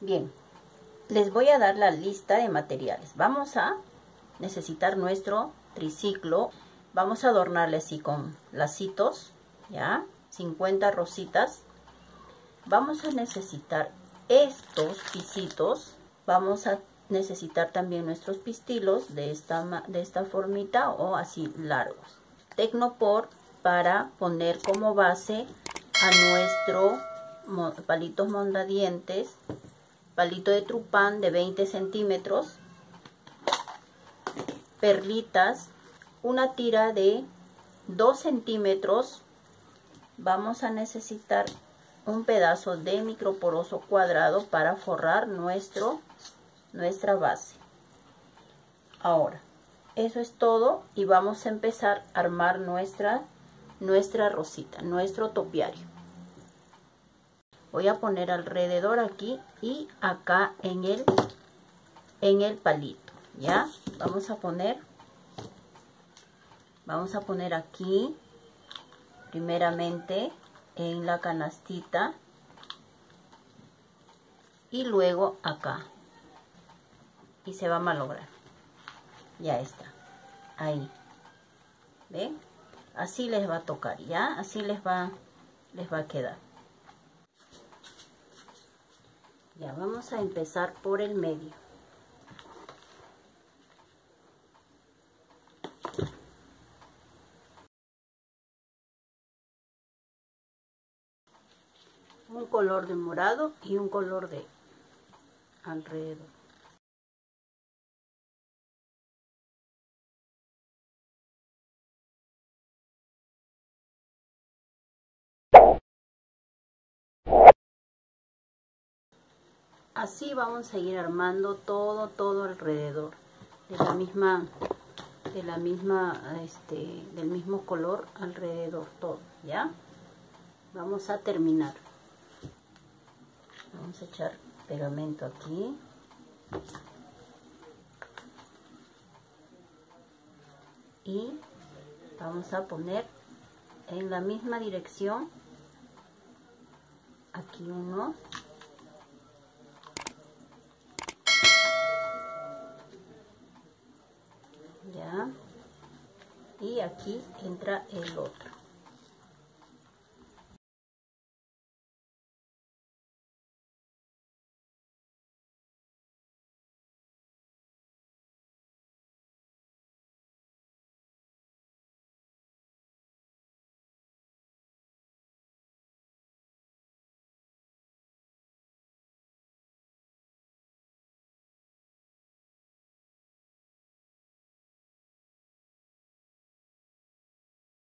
Bien, les voy a dar la lista de materiales. Vamos a necesitar nuestro triciclo. Vamos a adornarle así con lacitos, ¿ya? 50 rositas. Vamos a necesitar estos pisitos. Vamos a necesitar también nuestros pistilos de esta, de esta formita o así largos. Tecnopor para poner como base a nuestro palitos mondadientes, palito de trupán de 20 centímetros, perlitas, una tira de 2 centímetros, vamos a necesitar un pedazo de microporoso cuadrado para forrar nuestro, nuestra base. Ahora, eso es todo y vamos a empezar a armar nuestra, nuestra rosita, nuestro topiario. Voy a poner alrededor aquí y acá en el, en el palito, ¿ya? Vamos a poner, vamos a poner aquí, primeramente en la canastita y luego acá. Y se va a malograr. Ya está. Ahí. Ven así les va a tocar ya así les va les va a quedar ya vamos a empezar por el medio. Un color de morado y un color de alrededor así vamos a ir armando todo todo alrededor de la misma de la misma este del mismo color alrededor todo ya vamos a terminar. Vamos a echar pegamento aquí. Y vamos a poner en la misma dirección aquí uno ya y aquí entra el otro